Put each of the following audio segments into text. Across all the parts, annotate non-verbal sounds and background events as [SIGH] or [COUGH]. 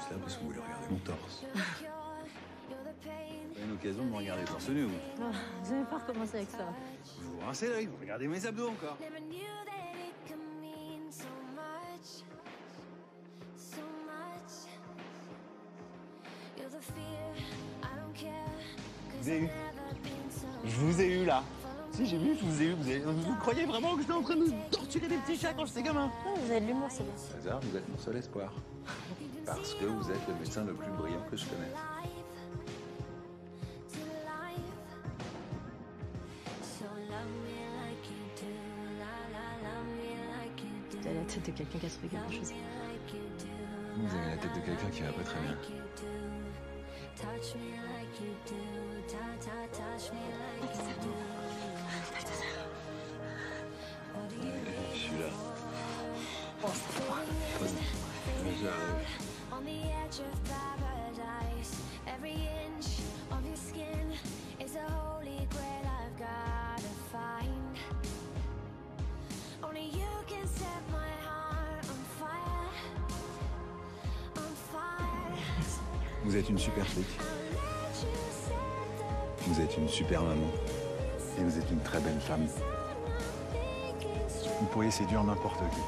juste là parce que vous voulez regarder mon torse. [LAUGHS] Vous avez une occasion de me regarder torse nu, vous. Oh, vous n'allez pas recommencer avec ça. Vous vous rincez l'œil, vous regardez mes abdos encore. Vous avez eu Je vous ai eu là. Si j'ai vu, je vous ai eu. Vous, avez- vous croyez vraiment que j'étais en train de torturer des petits chats quand j'étais gamin? Oh, vous avez de l'humour, c'est bien. Hasard, vous êtes mon seul espoir. [LAUGHS] Parce que vous êtes le médecin le plus brillant que je connaisse. T'as la tête de quelqu'un qui a trouvé quelque chose. Vous avez la tête de quelqu'un qui va pas très bien. Je suis là. Mais j'arrive. On the edge of paradise, every inch of your skin is a holy grail I've gotta find. Only you can set my heart on fire, on fire. Vous êtes une super flic. Vous êtes une super maman. Et vous êtes une très belle femme. Vous pourriez séduire n'importe qui.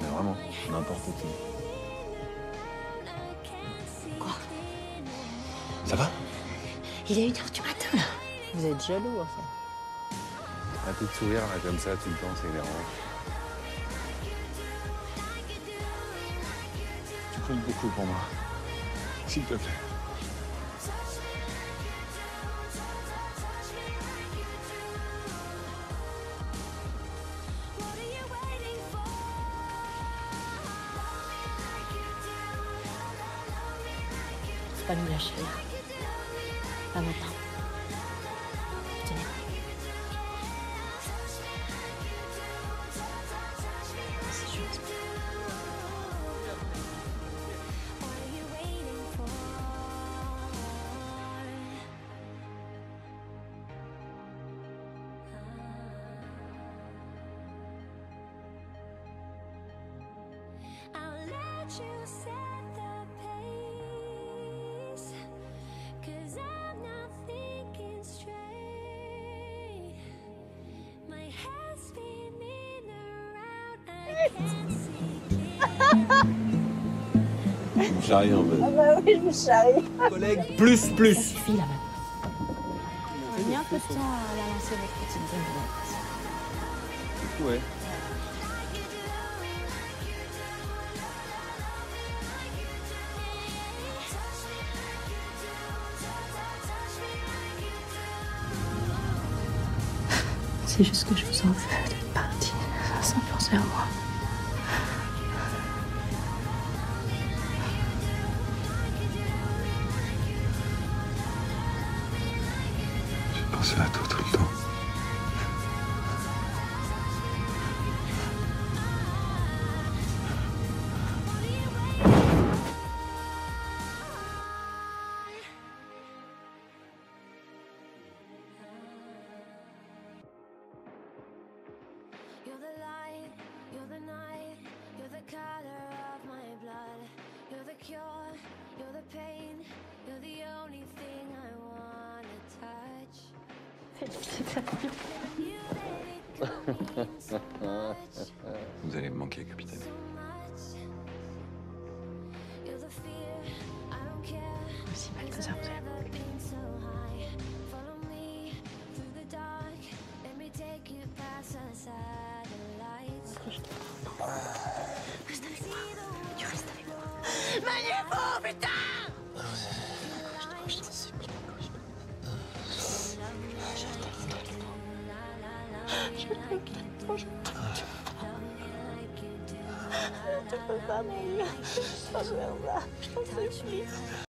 Mais vraiment, n'importe qui. Ça va? Il est une heure du matin, là. Vous êtes jaloux, en fait. Arrêtez de sourire là comme ça tout le temps, c'est énervant. Tu comptes beaucoup pour moi. S'il te plaît. Faut pas nous lâcher, là. Pas maintenant. Tenez. Can't see J'arrive en fait. bah oui, je me charrie. Collègue, plus, plus. Ça suffit, là, maintenant. J'ai mis un peu de temps à la lancer, votre petite bombe. Ouais. C'est juste que je vous en veux d'être parti sans penser à moi. J'ai pensé à tout [LAUGHS] Vous allez me manquer, capitaine. Aussi mal que ça, vous allez me moi. Tu restes avec moi. Je t'aime tellement, je t'aime. Je peux pas mourir